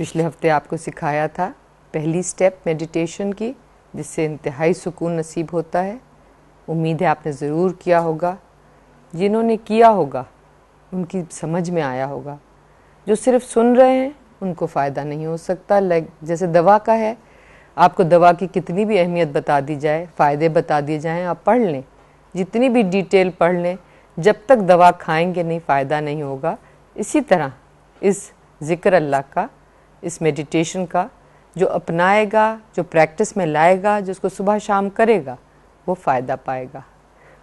پچھلے ہفتے آپ کو سکھایا تھا پہلی سٹیپ میڈیٹیشن کی، جس سے انتہائی سکون نصیب ہوتا ہے۔ امید ہے آپ نے ضرور کیا ہوگا۔ جنہوں نے کیا ہوگا، ان کی سمجھ میں آیا ہوگا۔ جو صرف سن رہے ہیں، ان کو فائدہ نہیں ہو سکتا۔ جیسے دوا کا ہے، آپ کو دوا کی کتنی بھی اہمیت بتا دی جائے، فائدے بتا دیے جائیں، آپ پڑھ لیں۔ جتنی بھی ڈیٹیل پڑھ لیں، جب تک دوا کھائیں گے، نہیں، فائدہ نہیں ہوگا۔ اسی طرح اس ذکر اللہ کا اس میڈیٹیشن کا، جو اپنائے گا، جو پریکٹس میں لائے گا، جو اس کو صبح شام کرے گا، وہ فائدہ پائے گا۔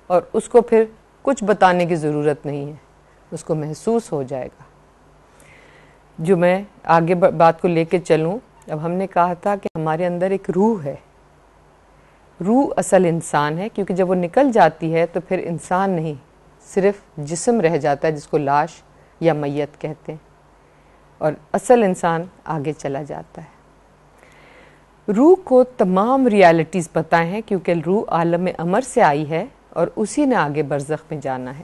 اور اس کو پھر کچھ بتانے کی ضرورت نہیں ہے، اس کو محسوس ہو جائے گا۔ جو میں آگے بات کو لے کے چلوں، اب ہم نے کہا تھا کہ ہمارے اندر ایک روح ہے۔ روح اصل انسان ہے، کیونکہ جب وہ نکل جاتی ہے تو پھر انسان نہیں، صرف جسم رہ جاتا ہے، جس کو لاش یا میت کہتے ہیں۔ اور اصل انسان آگے چلا جاتا ہے۔ روح کو تمام ریالٹیز پتہ ہیں کیونکہ روح عالم امر سے آئی ہے اور اسی نے آگے برزخ میں جانا ہے۔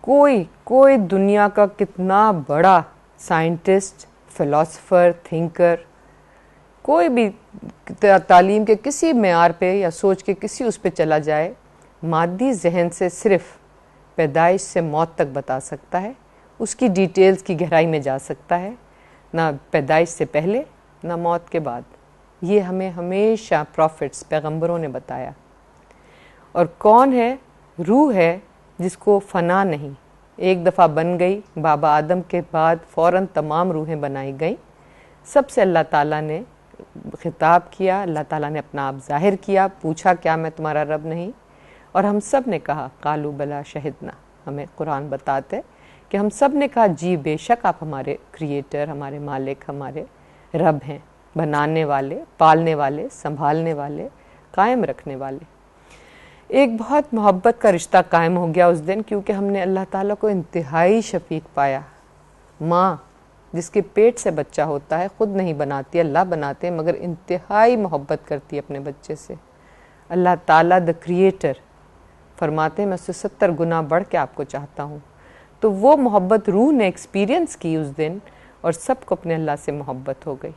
کوئی کوئی دنیا کا کتنا بڑا سائنٹسٹ فلاسفر تھنکر کوئی بھی تعلیم کے کسی معیار پہ یا سوچ کے کسی اس پہ چلا جائے، مادی ذہن سے صرف پیدائش سے موت تک بتا سکتا ہے۔ اس کی ڈیٹیلز کی گہرائی میں جا سکتا ہے، نہ پیدائش سے پہلے، نہ موت کے بعد۔ یہ ہمیں ہمیشہ پروفٹس پیغمبروں نے بتایا۔ اور کون ہے؟ روح ہے جس کو فنا نہیں۔ ایک دفعہ بن گئی، بابا آدم کے بعد فوراً تمام روحیں بنائی گئیں۔ سب سے اللہ تعالیٰ نے خطاب کیا، اللہ تعالیٰ نے اپنا آپ ظاہر کیا، پوچھا کیا میں تمہارا رب نہیں۔ اور ہم سب نے کہا کالو بلا شہدنا۔ ہمیں قرآن بتاتے کہ ہم سب نے کہا جی بے شک آپ ہمارے کریٹر ہمارے مالک، ہمارے رب ہیں، بنانے والے، پالنے والے، سنبھالنے والے، قائم رکھنے والے۔ ایک بہت محبت کا رشتہ قائم ہو گیا اس دن، کیونکہ ہم نے اللہ تعالیٰ کو انتہائی شفیق پایا۔ ماں، جس کے پیٹ سے بچہ ہوتا ہے، خود نہیں بناتی، اللہ بناتے ہیں مگر انتہائی محبت کرتی ہے اپنے بچے سے۔ اللہ تعالیٰ دا کریٹر فرماتے ہیں، میں اس سے ستر گنا بڑھ کے آپ کو چاہتا ہوں۔ تو وہ محبت روح نے ایکسپیرینس کی اس دن اور سب کو اپنے اللہ سے محبت ہو گئی۔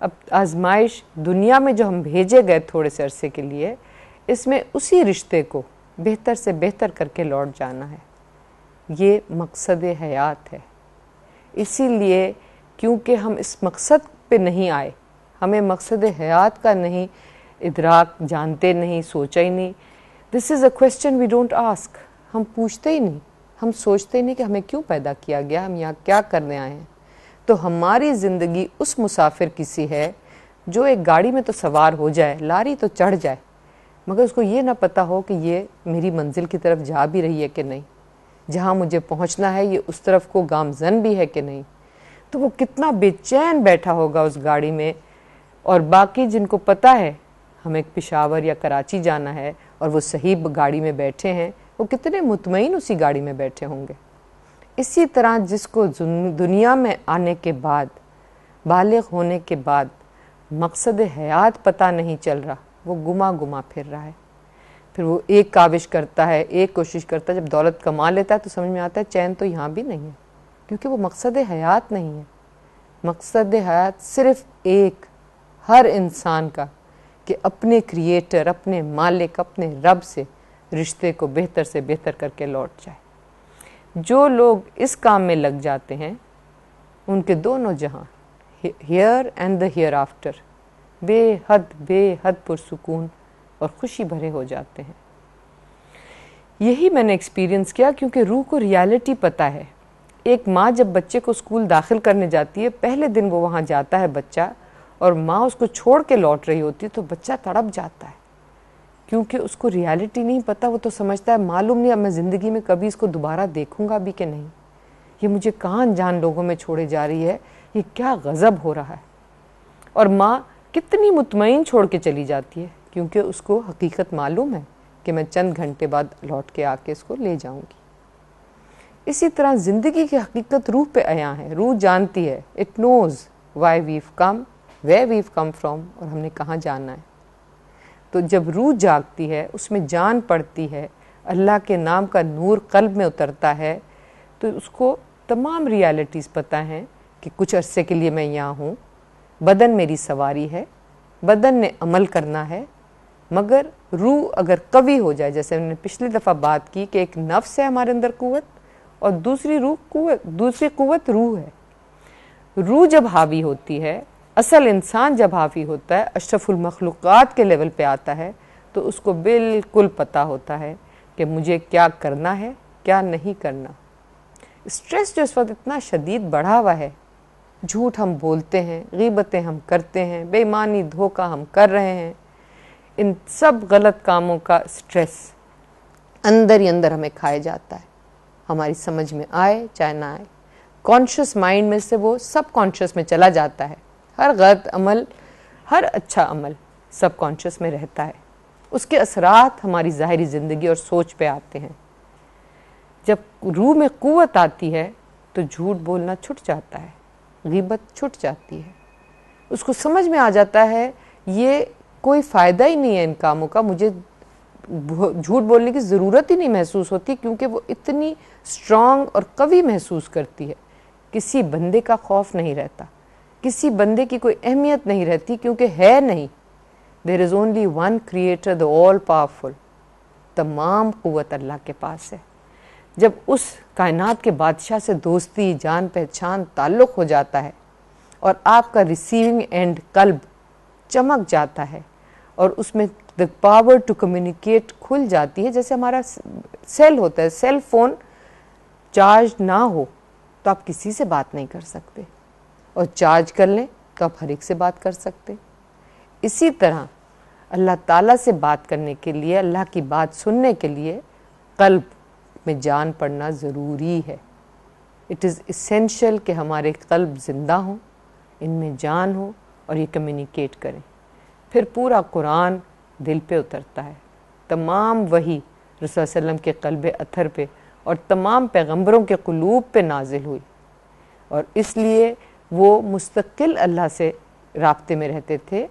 اب آزمائش دنیا میں جو ہم بھیجے گئے تھوڑے سے عرصے کے لیے، اس میں اسی رشتے کو بہتر سے بہتر کر کے لوٹ جانا ہے۔ یہ مقصد حیات ہے۔ اسی لیے کیونکہ ہم اس مقصد پہ نہیں آئے، ہمیں مقصد حیات کا نہیں، ادراک جانتے نہیں، سوچا ہی نہیں۔ This is a question we don't ask ہم پوچھتے ہی نہیں۔ ہم سوچتے نہیں کہ ہمیں کیوں پیدا کیا گیا، ہم یہاں کیا کرنے آئے ہیں۔ تو ہماری زندگی اس مسافر کسی ہے جو ایک گاڑی میں تو سوار ہو جائے، لاری تو چڑھ جائے، مگر اس کو یہ نہ پتا ہو کہ یہ میری منزل کی طرف جا بھی رہی ہے کہ نہیں۔ جہاں مجھے پہنچنا ہے، یہ اس طرف کو گامزن بھی ہے کہ نہیں۔ تو وہ کتنا بے چین بیٹھا ہوگا اس گاڑی میں۔ اور باقی جن کو پتا ہے، ہمیں پشاور یا کراچی جانا ہے اور وہ صحیح گاڑی میں بیٹھے ہیں۔ وہ کتنے مطمئن اسی گاڑی میں بیٹھے ہوں گے۔ اسی طرح جس کو دنیا میں آنے کے بعد، بالغ ہونے کے بعد مقصد حیات پتہ نہیں چل رہا، وہ گما گما پھر رہا ہے۔ پھر وہ ایک کاوش کرتا ہے، ایک کوشش کرتا ہے، جب دولت کما لیتا ہے تو سمجھ میں آتا ہے چین تو یہاں بھی نہیں ہے۔ کیونکہ وہ مقصد حیات نہیں ہے۔ مقصد حیات صرف ایک، ہر انسان کا، کہ اپنے کریٹر اپنے مالک، اپنے رب سے رشتے کو بہتر سے بہتر کر کے لوٹ جائے۔ جو لوگ اس کام میں لگ جاتے ہیں، ان کے دونوں جہاں here and the hereafter بے حد بے حد پرسکون اور خوشی بھرے ہو جاتے ہیں۔ یہی میں نے ایکسپیرینس کیا کیونکہ روح کو ریالٹی پتہ ہے۔ ایک ماں جب بچے کو اسکول داخل کرنے جاتی ہے، پہلے دن وہ وہاں جاتا ہے بچہ اور ماں اس کو چھوڑ کے لوٹ رہی ہوتی ہے تو بچہ تڑپ جاتا ہے۔ کیونکہ اس کو ریالٹی نہیں پتا، وہ تو سمجھتا ہے معلوم نہیں اب میں زندگی میں کبھی اس کو دوبارہ دیکھوں گا بھی کہ نہیں۔ یہ مجھے کہاں جان لوگوں میں چھوڑے جا رہی ہے؟ یہ کیا غضب ہو رہا ہے؟ اور ماں کتنی مطمئن چھوڑ کے چلی جاتی ہے؟ کیونکہ اس کو حقیقت معلوم ہے کہ میں چند گھنٹے بعد لوٹ کے آ کے اس کو لے جاؤں گی۔ اسی طرح زندگی کی حقیقت روح پہ آیا ہے، روح جانتی ہے it knows why we've come where we've come from اور ہم نے کہاں جانا ہے۔ تو جب روح جاگتی ہے، اس میں جان پڑتی ہے، اللہ کے نام کا نور قلب میں اترتا ہے، تو اس کو تمام ریالٹیز پتہ ہیں کہ کچھ عرصے کے لیے میں یہاں ہوں۔ بدن میری سواری ہے، بدن نے عمل کرنا ہے، مگر روح اگر قوی ہو جائے، جیسے ہم نے پچھلی دفعہ بات کی کہ ایک نفس ہے ہمارے اندر قوت اور دوسری روح قوت، دوسری قوت روح ہے۔ روح جب حاوی ہوتی ہے اصل انسان جب حاوی ہوتا ہے، اشرف المخلوقات کے لیول پہ آتا ہے، تو اس کو بالکل پتہ ہوتا ہے کہ مجھے کیا کرنا ہے، کیا نہیں کرنا۔ اسٹریس جو اس وقت اتنا شدید بڑھا ہوا ہے، جھوٹ ہم بولتے ہیں، غیبتیں ہم کرتے ہیں بے ایمانی دھوکہ ہم کر رہے ہیں، ان سب غلط کاموں کا سٹریس اندر ہی اندر ہمیں کھائے جاتا ہے۔ ہماری سمجھ میں آئے، چاہے نہ آئے۔ کانشیس مائنڈ میں سے وہ سب کانشیس میں چلا جاتا ہے۔ ہر غلط عمل، ہر اچھا عمل سب کانشیس میں رہتا ہے۔ اس کے اثرات ہماری ظاہری زندگی اور سوچ پہ آتے ہیں۔ جب روح میں قوت آتی ہے تو جھوٹ بولنا چھٹ جاتا ہے، غیبت چھٹ جاتی ہے۔ اس کو سمجھ میں آ جاتا ہے، یہ کوئی فائدہ ہی نہیں ہے ان کاموں کا۔ مجھے جھوٹ بولنے کی ضرورت ہی نہیں محسوس ہوتی کیونکہ وہ اتنی اسٹرانگ اور قوی محسوس کرتی ہے۔ کسی بندے کا خوف نہیں رہتا۔ کسی بندے کی کوئی اہمیت نہیں رہتی کیونکہ ہے نہیں۔ There is only one creator the all powerful تمام قوت اللہ کے پاس ہے۔ جب اس کائنات کے بادشاہ سے دوستی، جان پہچان، تعلق ہو جاتا ہے اور آپ کا ریسیونگ اینڈ قلب چمک جاتا ہے اور اس میں دا پاور ٹو کمیونیکیٹ کھل جاتی ہے، جیسے ہمارا سیل ہوتا ہے۔ سیل فون چارج نہ ہو تو آپ کسی سے بات نہیں کر سکتے۔ اور چارج کر لیں تو آپ ہر ایک سے بات کر سکتے اسی طرح اللہ تعالیٰ سے بات کرنے کے لیے، اللہ کی بات سننے کے لیے قلب میں جان پڑنا ضروری ہے۔ اٹ از اسینشل کہ ہمارے قلب زندہ ہوں، ان میں جان ہو اور یہ کمیونیکیٹ کریں۔ پھر پورا قرآن دل پہ اترتا ہے۔ تمام وہی رسول وسلم کے قلب اتھر پہ اور تمام پیغمبروں کے قلوب پہ نازل ہوئی۔ اور اس لیے وہ مستقل اللہ سے رابطے میں رہتے تھے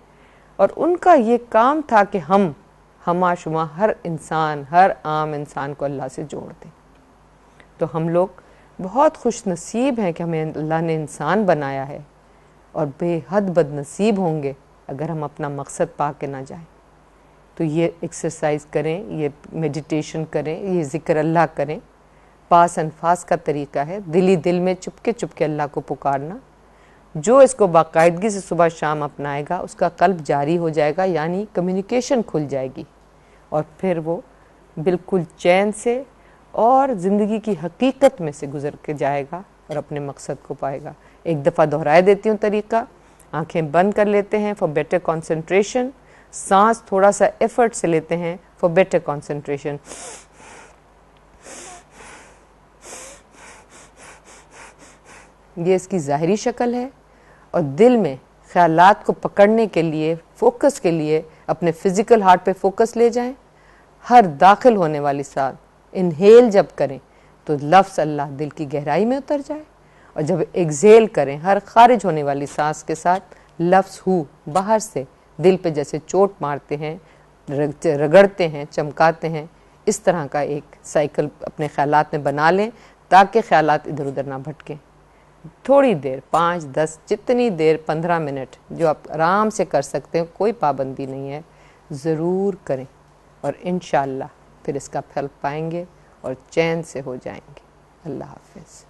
اور ان کا یہ کام تھا کہ ہم، ہما شما، ہر انسان، ہر عام انسان کو اللہ سے جوڑ دیں۔ تو ہم لوگ بہت خوش نصیب ہیں کہ ہمیں اللہ نے انسان بنایا ہے اور بے حد بد نصیب ہوں گے اگر ہم اپنا مقصد پا کے نہ جائیں۔ تو یہ ایکسرسائز کریں، یہ میڈیٹیشن کریں، یہ ذکر اللہ کریں۔ پاس انفاس کا طریقہ ہے، دلی دل میں چپکے چپکے اللہ کو پکارنا۔ جو اس کو باقاعدگی سے صبح شام اپنائے گا، اس کا قلب جاری ہو جائے گا یعنی کمیونیکیشن کھل جائے گی۔ اور پھر وہ بالکل چین سے اور زندگی کی حقیقت میں سے گزر کے جائے گا اور اپنے مقصد کو پائے گا۔ ایک دفعہ دہرائے دیتی ہوں طریقہ۔ آنکھیں بند کر لیتے ہیں فار بیٹر کانسنٹریشن سانس تھوڑا سا ایفرٹ سے لیتے ہیں فار بیٹر کانسنٹریشن یہ اس کی ظاہری شکل ہے۔ اور دل میں خیالات کو پکڑنے کے لیے فوکس کے لیے اپنے فزیکل ہارٹ پہ فوکس لے جائیں۔ ہر داخل ہونے والی ساتھ انہیل جب کریں تو لفظ اللہ دل کی گہرائی میں اتر جائے۔ اور جب ایگزیل کریں ہر خارج ہونے والی سانس کے ساتھ لفظ ہو، باہر سے دل پہ جیسے چوٹ مارتے ہیں رگڑتے ہیں، چمکاتے ہیں، اس طرح کا ایک سائیکل اپنے خیالات میں بنا لیں تاکہ خیالات ادھر ادھر نہ بھٹکیں۔ تھوڑی دیر، پانچ، دس، جتنی دیر، پندرہ منٹ جو آپ آرام سے کر سکتے ہیں، کوئی پابندی نہیں ہے، ضرور کریں اور انشاءاللہ پھر اس کا پھل پائیں گے اور چین سے ہو جائیں گے۔ اللہ حافظ۔